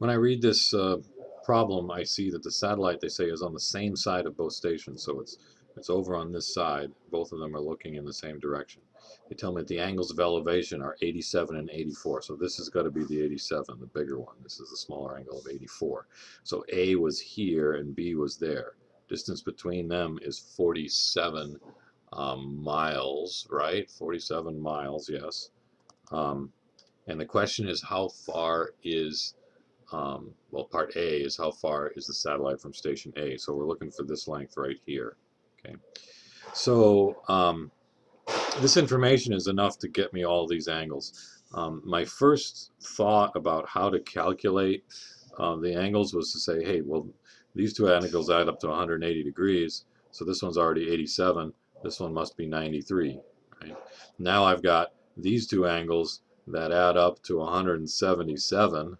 when I read this uh, problem, I see that the satellite, they say, is on the same side of both stations. So it's, it's over on this side. Both of them are looking in the same direction. They tell me that the angles of elevation are 87 and 84. So this has got to be the 87, the bigger one. This is the smaller angle of 84. So A was here and B was there. Distance between them is 47 um, miles, right? 47 miles, yes. Um, and the question is how far is um, well, part A is how far is the satellite from station A. So we're looking for this length right here. Okay. So um, this information is enough to get me all these angles. Um, my first thought about how to calculate uh, the angles was to say, hey, well, these two angles add up to 180 degrees. So this one's already 87. This one must be 93. Right? Now I've got these two angles that add up to 177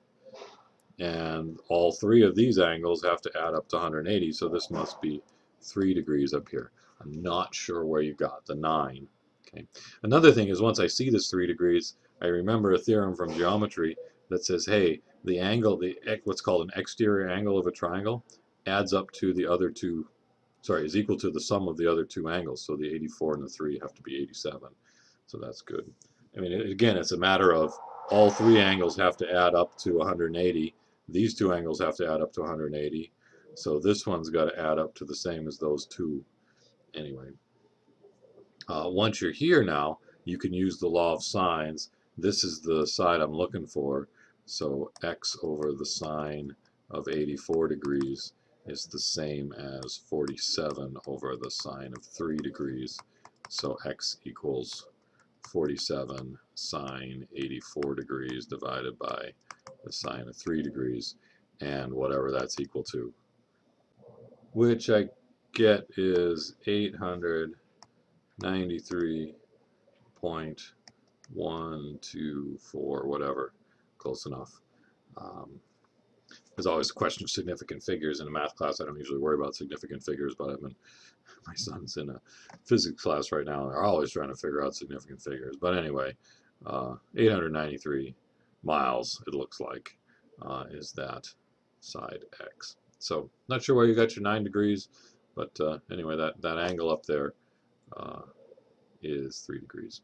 and all three of these angles have to add up to 180 so this must be three degrees up here. I'm not sure where you got the nine okay? Another thing is once I see this three degrees I remember a theorem from geometry that says hey the angle the what's called an exterior angle of a triangle adds up to the other two sorry is equal to the sum of the other two angles. So the 84 and the 3 have to be 87 so that's good. I mean again it's a matter of all three angles have to add up to 180 these two angles have to add up to 180. So this one's got to add up to the same as those two anyway. Uh, once you're here now, you can use the law of sines. This is the side I'm looking for. So x over the sine of 84 degrees is the same as 47 over the sine of 3 degrees. So x equals 47 sine 84 degrees divided by the sine of 3 degrees and whatever that's equal to which I get is 893.124 whatever close enough. Um, there's always a question of significant figures. In a math class I don't usually worry about significant figures but I've been my son's in a physics class right now and they're always trying to figure out significant figures. But anyway uh, 893 miles, it looks like, uh, is that side X. So not sure where you got your 9 degrees, but uh, anyway, that, that angle up there uh, is 3 degrees.